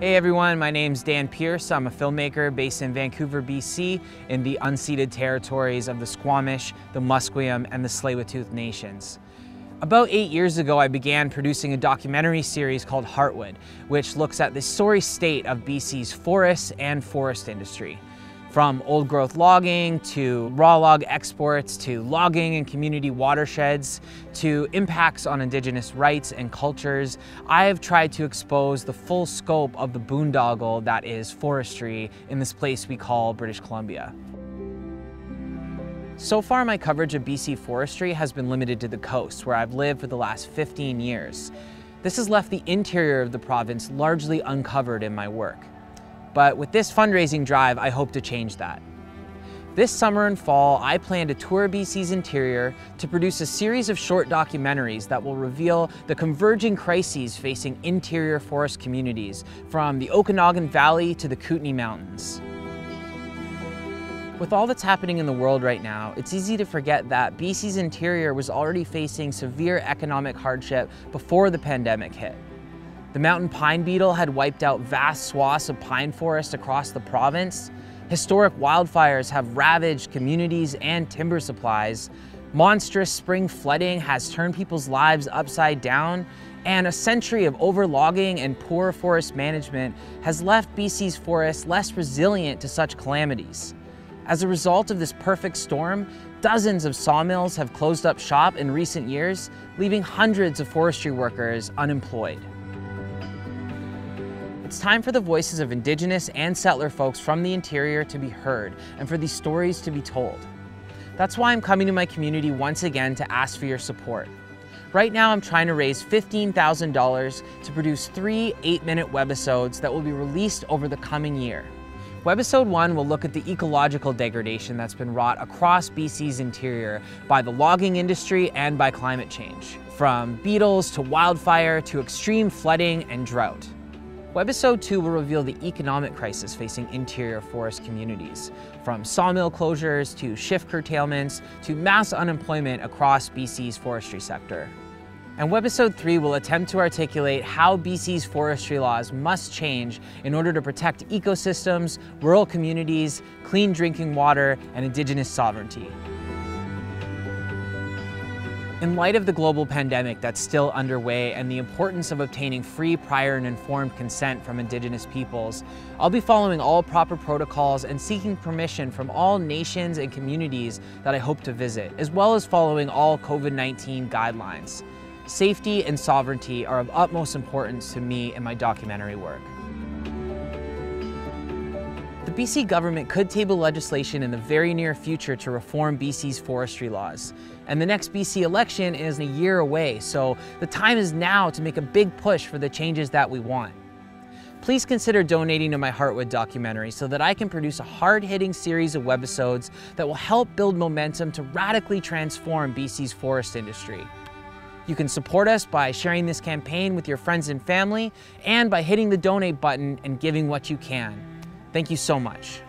Hey everyone, my name's Dan Pierce. I'm a filmmaker based in Vancouver, BC, in the unceded territories of the Squamish, the Musqueam, and the Tsleil-Waututh nations. About eight years ago, I began producing a documentary series called Heartwood, which looks at the sorry state of BC's forests and forest industry. From old growth logging to raw log exports to logging and community watersheds to impacts on Indigenous rights and cultures, I have tried to expose the full scope of the boondoggle that is forestry in this place we call British Columbia. So far, my coverage of BC forestry has been limited to the coast, where I've lived for the last 15 years. This has left the interior of the province largely uncovered in my work. But with this fundraising drive, I hope to change that. This summer and fall, I plan to tour BC's interior to produce a series of short documentaries that will reveal the converging crises facing interior forest communities, from the Okanagan Valley to the Kootenay Mountains. With all that's happening in the world right now, it's easy to forget that BC's interior was already facing severe economic hardship before the pandemic hit. The mountain pine beetle had wiped out vast swaths of pine forest across the province. Historic wildfires have ravaged communities and timber supplies. Monstrous spring flooding has turned people's lives upside down. And a century of overlogging and poor forest management has left BC's forests less resilient to such calamities. As a result of this perfect storm, dozens of sawmills have closed up shop in recent years, leaving hundreds of forestry workers unemployed. It's time for the voices of Indigenous and settler folks from the interior to be heard and for these stories to be told. That's why I'm coming to my community once again to ask for your support. Right now, I'm trying to raise $15,000 to produce three eight-minute webisodes that will be released over the coming year. Webisode 1 will look at the ecological degradation that's been wrought across BC's interior by the logging industry and by climate change, from beetles to wildfire to extreme flooding and drought. Webisode 2 will reveal the economic crisis facing interior forest communities, from sawmill closures to shift curtailments to mass unemployment across BC's forestry sector. And Webisode 3 will attempt to articulate how BC's forestry laws must change in order to protect ecosystems, rural communities, clean drinking water, and Indigenous sovereignty. In light of the global pandemic that's still underway and the importance of obtaining free, prior, and informed consent from Indigenous peoples, I'll be following all proper protocols and seeking permission from all nations and communities that I hope to visit, as well as following all COVID-19 guidelines. Safety and sovereignty are of utmost importance to me in my documentary work. The BC government could table legislation in the very near future to reform BC's forestry laws. And the next BC election is a year away, so the time is now to make a big push for the changes that we want. Please consider donating to my Heartwood documentary so that I can produce a hard-hitting series of webisodes that will help build momentum to radically transform BC's forest industry. You can support us by sharing this campaign with your friends and family and by hitting the donate button and giving what you can. Thank you so much.